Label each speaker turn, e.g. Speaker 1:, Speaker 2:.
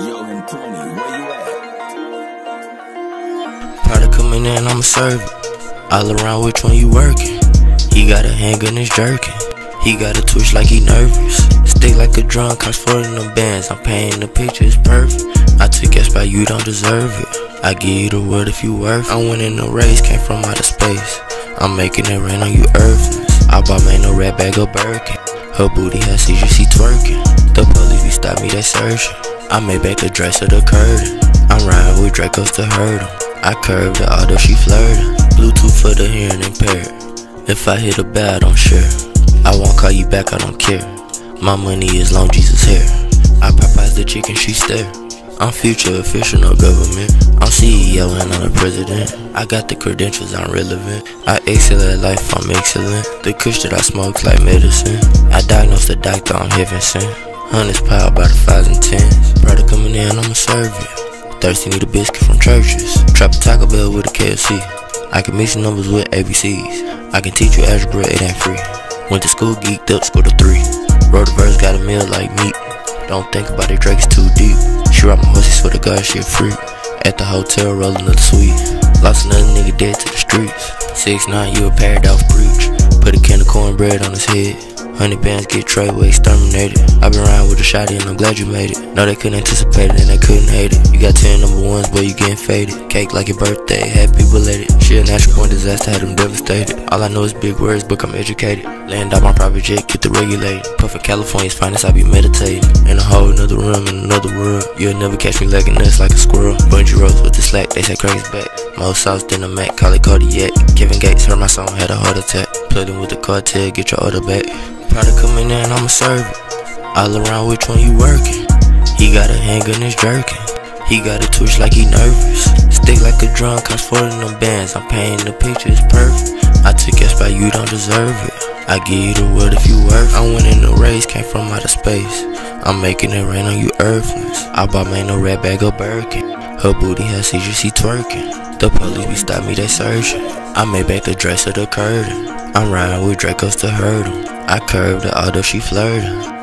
Speaker 1: Yo, and Cooney, where you at? Product coming in, I'ma serve it. All around, which one you working? He got a handgun, it's jerking. He got a twitch like he nervous. Stick like a drum, cost 40 in the bands. I'm painting the picture, it's perfect. I took a spot, you don't deserve it. I give you the world if you worth. I went in the race, came from outer space. I'm making it rain on you earthless. I bought man a red bag of Birkin. Her booty has seizures, she twerking. The police, be stop me, they searching. I made back the dress of the curtain. I'm riding with Dracos to hurt him. I curved the auto, she flirting. Bluetooth for the hearing impaired. If I hit a bad, don't share. I won't call you back, I don't care. My money is long Jesus hair. I Popeyes the chicken, she stare. I'm future official, no government. I'm CEO and I'm the president. I got the credentials, I'm relevant. I excel at life, I'm excellent. The kush that I smoke like medicine. I diagnose the doctor, I'm heaven sent. Hundreds piled by the fives. Brother I'ma serve it. Thirsty need a biscuit from churches. Trap a Taco Bell with a KFC. I can mix numbers with ABCs. I can teach you algebra, it ain't free. Went to school, geeked up, scored a three. Wrote a verse, got a meal like meat. Don't think about it, Drake is too deep. She ride my horses for the God, shit free. At the hotel, rolling up the suite. Lost another nigga dead to the streets. Six nine, you a paradox breach. Put a can of cornbread on his head. Hundred bands get trade way exterminated. i been riding with a shotty and I'm glad you made it. No, they couldn't anticipate it and they couldn't hate it. You got 10 number ones, but you getting faded. Cake like your birthday, happy belated. She a natural born disaster, had them devastated. All I know is big words, but I'm educated. Land out my private jet, get the regulated. Puffin' California's finest, I be meditating. In a whole nother room, in another world. You'll never catch me legging nuts like a squirrel. Bungee ropes with the slack, they say Craig's back. More sauce than a Mac, call it Cardiac. Kevin Gates heard my song, had a heart attack. Plugged in with the cartel, get your order back. Product coming in, I'ma serve it. All around, which one you working? He got a handgun, it's jerking. He got a twitch like he nervous. Stick like a drum, cost 40 in them bands. I'm painting the picture, it's perfect. I took S by you, don't deserve it. I give you the word if you worth. I went in the race, came from outer space. I'm making it rain on you earthlings. I bought man no red bag of Birkin. Her booty has seizures, she twerking. The police be stop me, they searching. I made back the dress of the curtain. I'm riding with Dracos to him. I curved the auto, she flirting.